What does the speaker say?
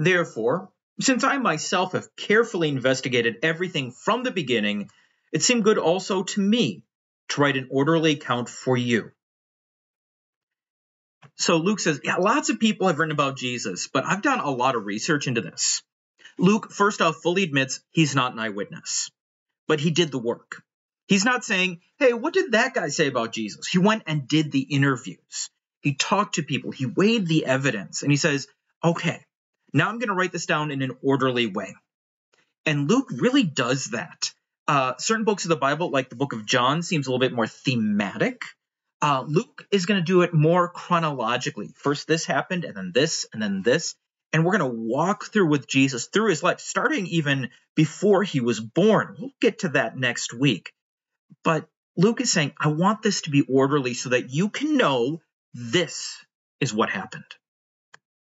Therefore, since I myself have carefully investigated everything from the beginning, it seemed good also to me to write an orderly account for you. So Luke says, Yeah, lots of people have written about Jesus, but I've done a lot of research into this. Luke, first off, fully admits he's not an eyewitness, but he did the work. He's not saying, Hey, what did that guy say about Jesus? He went and did the interviews. He talked to people, he weighed the evidence, and he says, Okay, now I'm going to write this down in an orderly way. And Luke really does that. Uh, certain books of the Bible, like the book of John, seems a little bit more thematic. Uh, Luke is going to do it more chronologically. First, this happened, and then this, and then this. And we're going to walk through with Jesus through his life, starting even before he was born. We'll get to that next week. But Luke is saying, I want this to be orderly so that you can know this is what happened.